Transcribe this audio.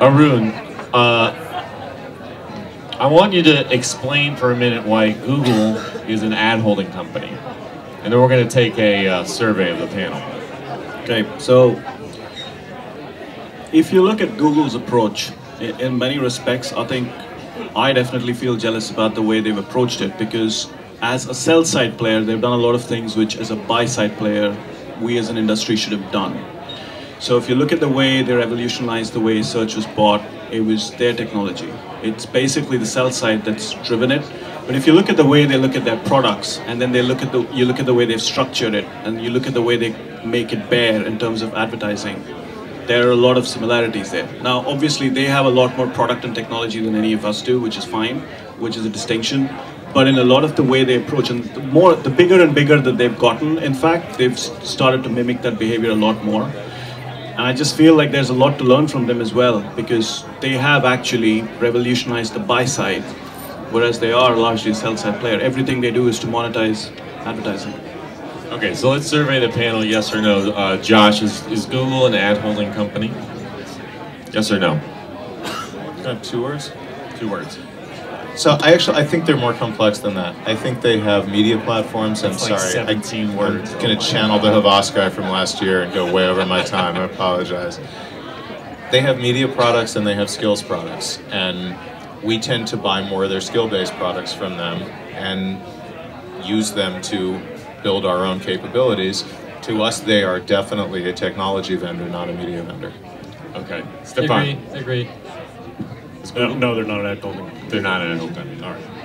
Arun, uh, I want you to explain for a minute why Google is an ad holding company. And then we're going to take a uh, survey of the panel. Okay, so if you look at Google's approach, in many respects, I think I definitely feel jealous about the way they've approached it because as a sell side player, they've done a lot of things which, as a buy side player, we as an industry should have done. So if you look at the way they revolutionized the way search was bought, it was their technology. It's basically the sell side that's driven it. But if you look at the way they look at their products, and then they look at the you look at the way they've structured it, and you look at the way they make it bear in terms of advertising, there are a lot of similarities there. Now, obviously, they have a lot more product and technology than any of us do, which is fine, which is a distinction. But in a lot of the way they approach, and the more, the bigger and bigger that they've gotten, in fact, they've started to mimic that behavior a lot more. And I just feel like there's a lot to learn from them as well, because they have actually revolutionized the buy side, whereas they are largely a sell side player. Everything they do is to monetize advertising. Okay, so let's survey the panel, yes or no. Uh, Josh, is, is Google an ad holding company? Yes or no? Uh, two words? Two words. So I actually I think they're more complex than that. I think they have media platforms. I'm like sorry, 17 I, words. I'm going to channel the Havas guy from last year and go way over my time. I apologize. They have media products and they have skills products, and we tend to buy more of their skill-based products from them and use them to build our own capabilities. To us, they are definitely a technology vendor, not a media vendor. Okay. I Stefan. agree. I. No, they're not ad holding. They're not an ad holding. All right.